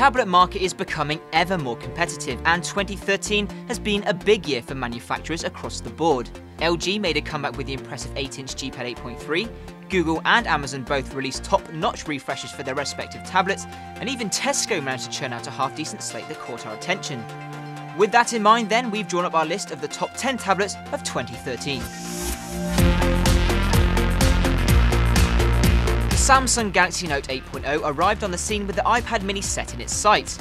tablet market is becoming ever more competitive, and 2013 has been a big year for manufacturers across the board. LG made a comeback with the impressive 8-inch G-Pad 8.3, Google and Amazon both released top-notch refreshes for their respective tablets, and even Tesco managed to churn out a half-decent slate that caught our attention. With that in mind then, we've drawn up our list of the top 10 tablets of 2013. Samsung Galaxy Note 8.0 arrived on the scene with the iPad mini set in its sights.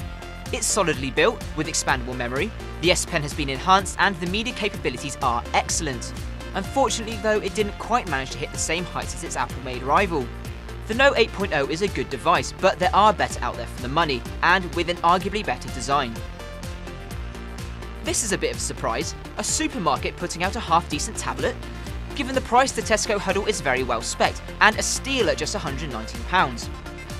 It's solidly built, with expandable memory, the S Pen has been enhanced and the media capabilities are excellent. Unfortunately though, it didn't quite manage to hit the same heights as its Apple-made rival. The Note 8.0 is a good device, but there are better out there for the money, and with an arguably better design. This is a bit of a surprise, a supermarket putting out a half-decent tablet? Given the price, the Tesco Hudl is very well spec'd, and a steal at just £119.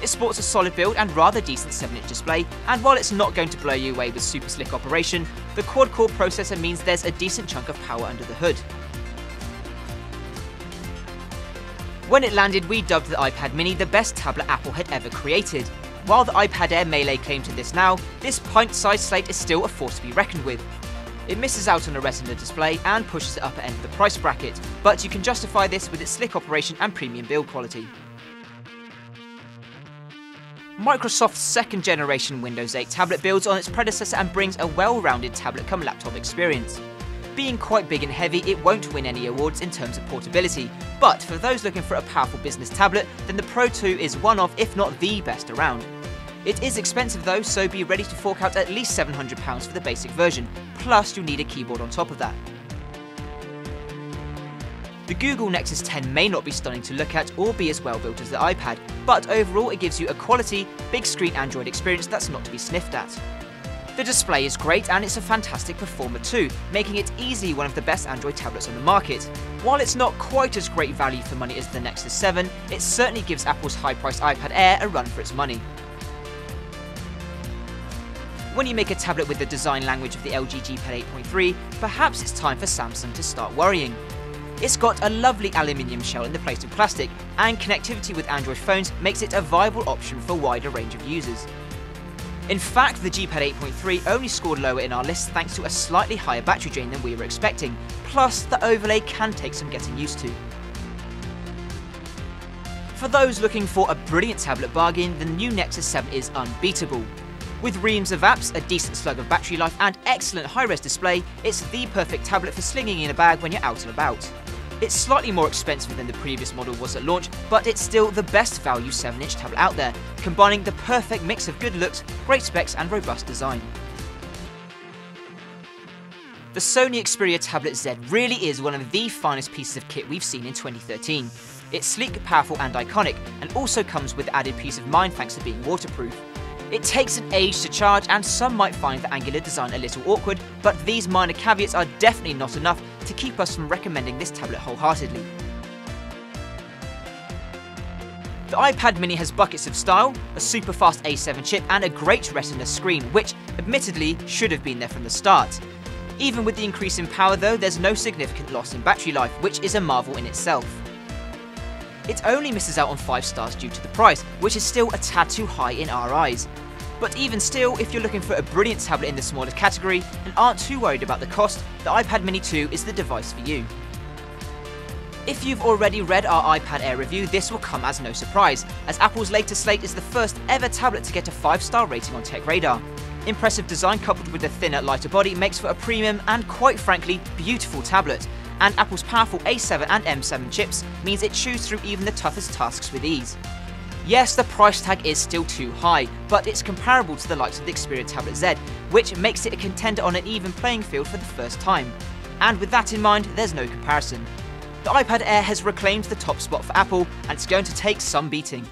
It sports a solid build and rather decent 7-inch display, and while it's not going to blow you away with super slick operation, the quad-core processor means there's a decent chunk of power under the hood. When it landed, we dubbed the iPad mini the best tablet Apple had ever created. While the iPad Air lay claim to this now, this pint-sized slate is still a force to be reckoned with. It misses out on a Retina display and pushes the upper end of the price bracket, but you can justify this with its slick operation and premium build quality. Microsoft's second generation Windows 8 tablet builds on its predecessor and brings a well-rounded tablet come laptop experience. Being quite big and heavy, it won't win any awards in terms of portability, but for those looking for a powerful business tablet, then the Pro 2 is one of, if not the best around. It is expensive though, so be ready to fork out at least £700 for the basic version, plus you'll need a keyboard on top of that. The Google Nexus 10 may not be stunning to look at or be as well built as the iPad, but overall it gives you a quality, big screen Android experience that's not to be sniffed at. The display is great and it's a fantastic performer too, making it easily one of the best Android tablets on the market. While it's not quite as great value for money as the Nexus 7, it certainly gives Apple's high-priced iPad Air a run for its money. When you make a tablet with the design language of the LG G-Pad 8.3, perhaps it's time for Samsung to start worrying. It's got a lovely aluminium shell in the place of plastic, and connectivity with Android phones makes it a viable option for a wider range of users. In fact, the G-Pad 8.3 only scored lower in our list thanks to a slightly higher battery drain than we were expecting, plus the overlay can take some getting used to. For those looking for a brilliant tablet bargain, the new Nexus 7 is unbeatable. With reams of apps, a decent slug of battery life, and excellent high-res display, it's the perfect tablet for slinging in a bag when you're out and about. It's slightly more expensive than the previous model was at launch, but it's still the best value 7-inch tablet out there, combining the perfect mix of good looks, great specs and robust design. The Sony Xperia Tablet Z really is one of the finest pieces of kit we've seen in 2013. It's sleek, powerful and iconic, and also comes with added peace of mind thanks to being waterproof. It takes an age to charge and some might find the angular design a little awkward, but these minor caveats are definitely not enough to keep us from recommending this tablet wholeheartedly. The iPad mini has buckets of style, a super fast A7 chip and a great retina screen, which admittedly should have been there from the start. Even with the increase in power though, there's no significant loss in battery life, which is a marvel in itself. It only misses out on 5 stars due to the price, which is still a tad too high in our eyes. But even still, if you're looking for a brilliant tablet in the smallest category and aren't too worried about the cost, the iPad mini 2 is the device for you. If you've already read our iPad Air review, this will come as no surprise, as Apple's latest slate is the first ever tablet to get a 5-star rating on TechRadar. Impressive design coupled with a thinner, lighter body makes for a premium and, quite frankly, beautiful tablet, and Apple's powerful A7 and M7 chips means it chews through even the toughest tasks with ease. Yes, the price tag is still too high, but it's comparable to the likes of the Xperia Tablet Z, which makes it a contender on an even playing field for the first time. And with that in mind, there's no comparison. The iPad Air has reclaimed the top spot for Apple, and it's going to take some beating.